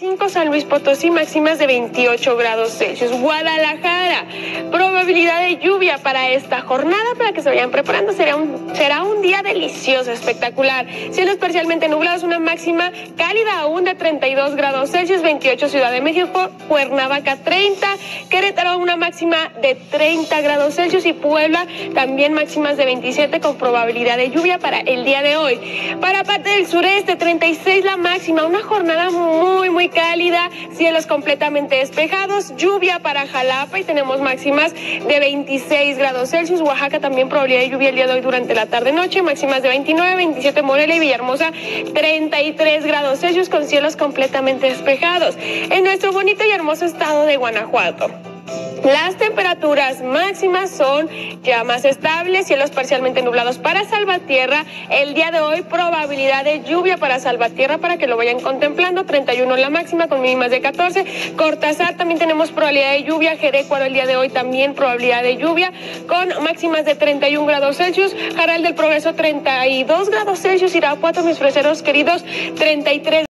5 San Luis Potosí, máximas de 28 grados Celsius. Guadalajara, probabilidad de lluvia para esta jornada, para que se vayan preparando. Será un, será un día delicioso, espectacular. Cielos parcialmente nublados, una máxima cálida aún de 32 grados Celsius, 28 Ciudad de México, Cuernavaca 30, Querétaro una máxima de 30 grados Celsius y Puebla también máximas de 27 con probabilidad de lluvia para el día de hoy. Para parte del sureste, 36 la máxima, una jornada muy, muy cálida, cielos completamente despejados, lluvia para Jalapa y tenemos máximas de 26 grados Celsius. Oaxaca también probabilidad de lluvia el día de hoy durante la tarde-noche, máximas de 29, 27 Morelia y Villahermosa 33 grados Celsius con cielos completamente despejados. En nuestro bonito y hermoso estado de Guanajuato. Las temperaturas máximas son ya más estables, cielos parcialmente nublados para Salvatierra. El día de hoy probabilidad de lluvia para Salvatierra para que lo vayan contemplando. 31 la máxima con mínimas de 14. Cortázar también tenemos probabilidad de lluvia. Jerecuaro el día de hoy también probabilidad de lluvia con máximas de 31 grados Celsius. Jaral del Progreso 32 grados Celsius. Irapuato, mis freseros queridos, 33